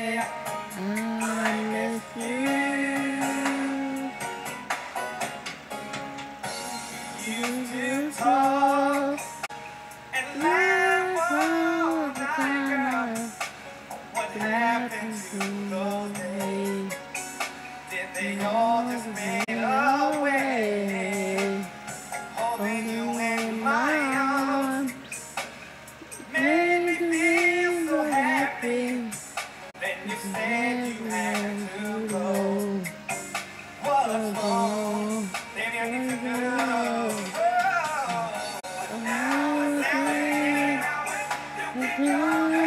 I miss you. You and laugh the. What happened to? Did they all just fade away? Holding you in my And you had to go. What's wrong? Baby, I to go. Oh, now, now, now, now, now, now,